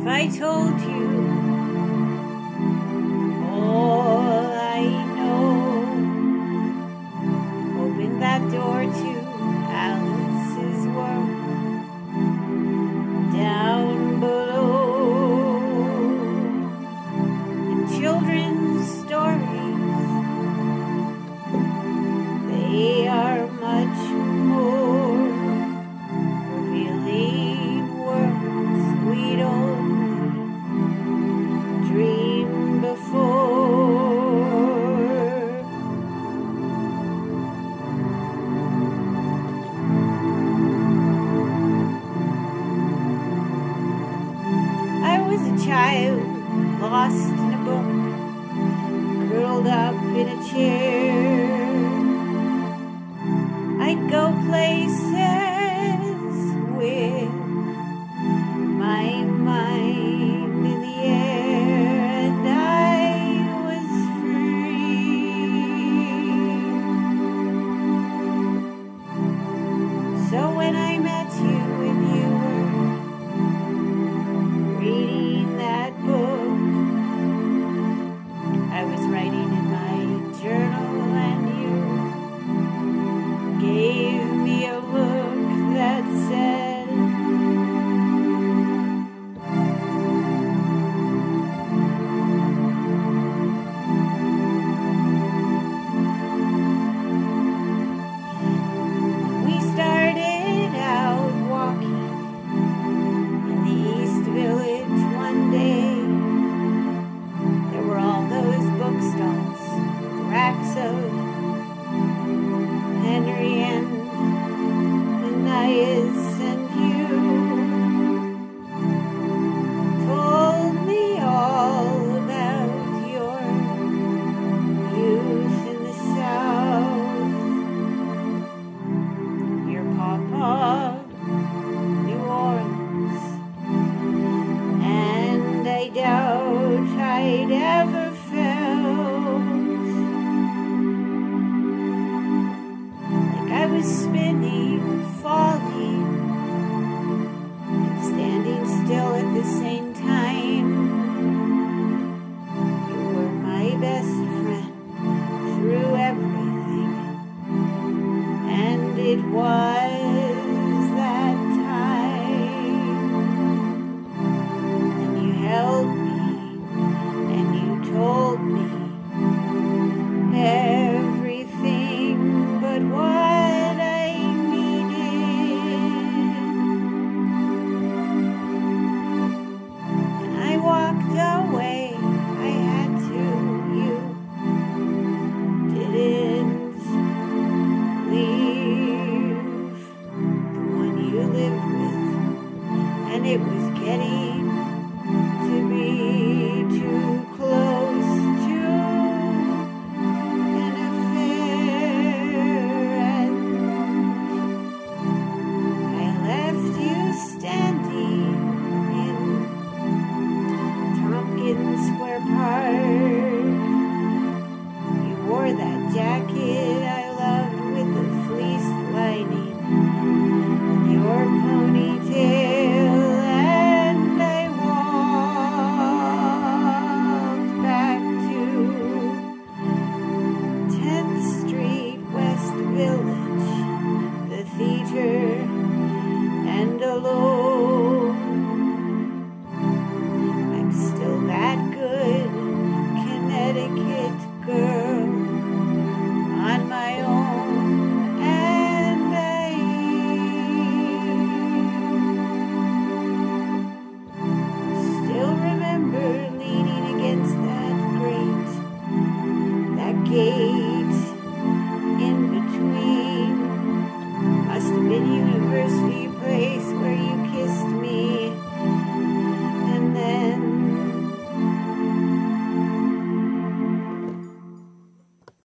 If I told you I'd go places spinning, Daddy.